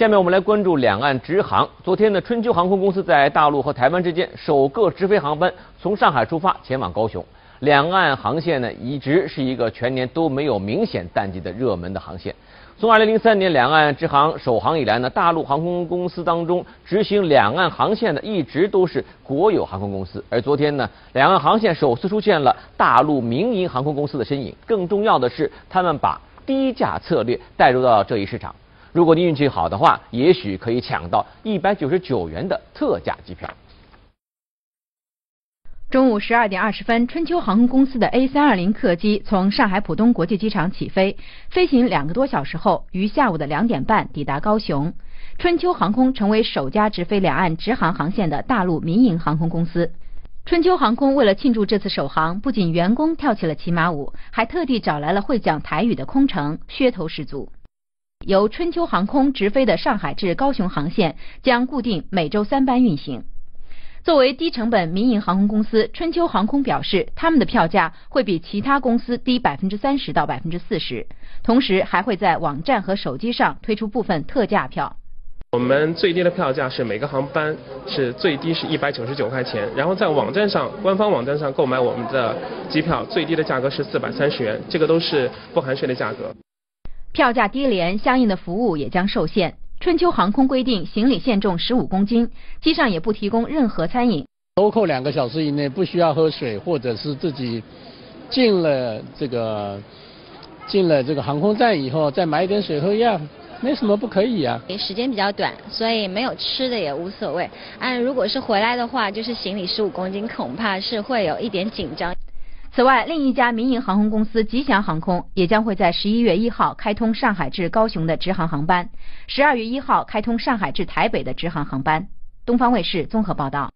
下面我们来关注两岸直航。昨天呢，春秋航空公司在大陆和台湾之间首个直飞航班从上海出发前往高雄。两岸航线呢，一直是一个全年都没有明显淡季的热门的航线。从2003年两岸直航首航以来呢，大陆航空公司当中执行两岸航线的一直都是国有航空公司。而昨天呢，两岸航线首次出现了大陆民营航空公司的身影。更重要的是，他们把低价策略带入到这一市场。如果你运气好的话，也许可以抢到一百九十九元的特价机票。中午十二点二十分，春秋航空公司的 A 三二零客机从上海浦东国际机场起飞，飞行两个多小时后，于下午的两点半抵达高雄。春秋航空成为首家直飞两岸直航航线的大陆民营航空公司。春秋航空为了庆祝这次首航，不仅员工跳起了骑马舞，还特地找来了会讲台语的空乘，噱头十足。由春秋航空直飞的上海至高雄航线将固定每周三班运行。作为低成本民营航空公司，春秋航空表示，他们的票价会比其他公司低百分之三十到百分之四十，同时还会在网站和手机上推出部分特价票。我们最低的票价是每个航班是最低是一百九十九块钱，然后在网站上官方网站上购买我们的机票，最低的价格是四百三十元，这个都是不含税的价格。票价低廉，相应的服务也将受限。春秋航空规定，行李限重十五公斤，机上也不提供任何餐饮。收扣两个小时以内不需要喝水，或者是自己进了这个进了这个航空站以后再买一点水喝呀。没什么不可以啊，时间比较短，所以没有吃的也无所谓。按如果是回来的话，就是行李十五公斤，恐怕是会有一点紧张。此外，另一家民营航空公司吉祥航空也将会在十一月一号开通上海至高雄的直航航班，十二月一号开通上海至台北的直航航班。东方卫视综合报道。